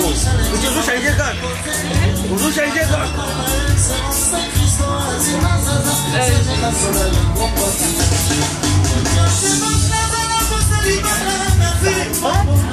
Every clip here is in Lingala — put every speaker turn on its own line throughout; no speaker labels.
你就说谁这个？我说谁这个？呃。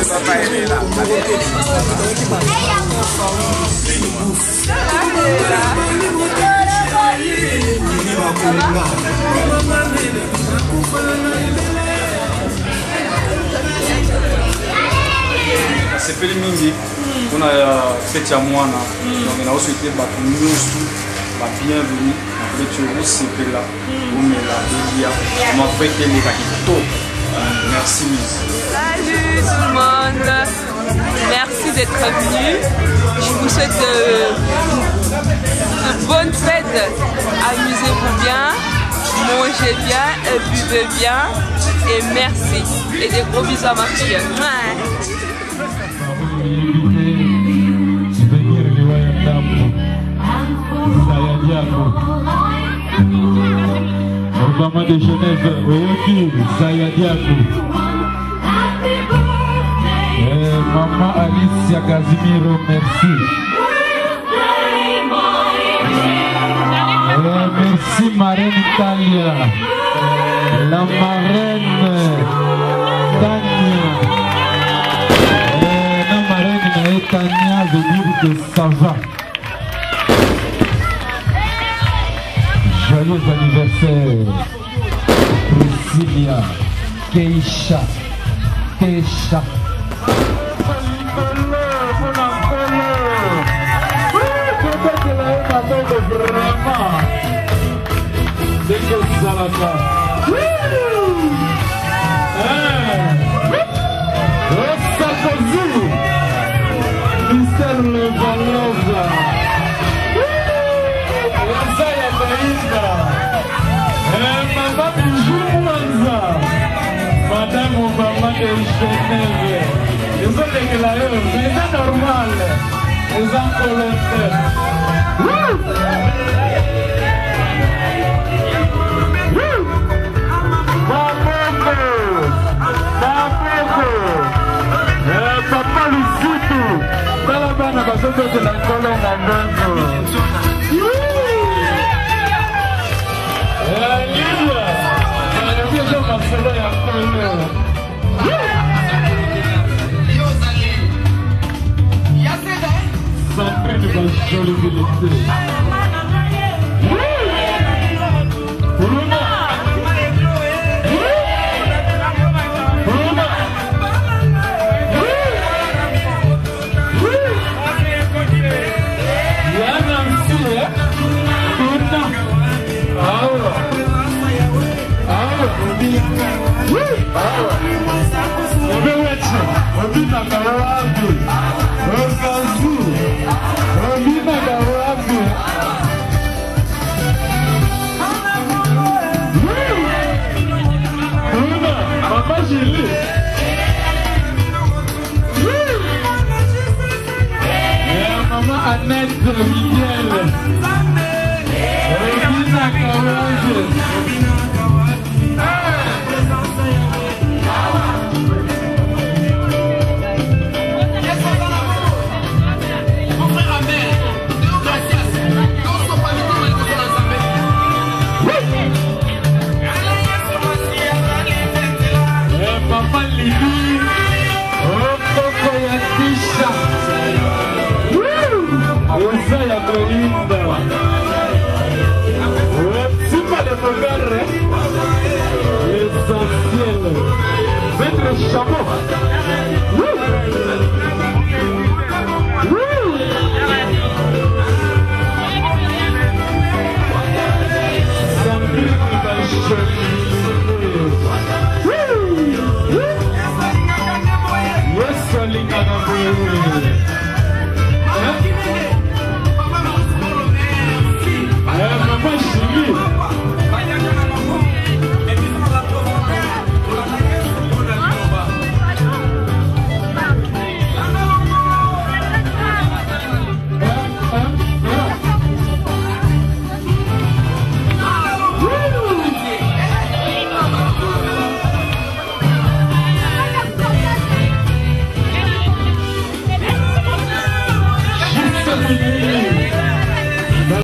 ezofayelela sepeli mingi mpona ya fete ya mwana donc naoswete bato nyonso babienvenu nabeti osepela omela elia mafete eleka kitoko merci mise d'être Je vous souhaite de, euh, bonne bonnes fêtes. Amusez-vous bien, mangez bien, buvez bien. Et merci. Et des gros bisous à ma fille. Alicia Casimiro, merci. Et eh, merci Marraine Italia, la marraine Tania. Et eh, la marraine eh, Tania veut dire que ça va. Joyeux anniversaire, Priscilla, Keisha, Keisha. amende vraiment ndenge ezalaka eh osakozi eh mister levalova waza ya baida eh, mama biju mwanza madame obama de geneve ezolekela yo eza normal eza colonel Eh, papa lisutu tala bana bazozozela nkolo na ndongo maman Annette Michel. Regina Carouge. some more. Woo! Woo! Some people should Woo! Yes, gonna be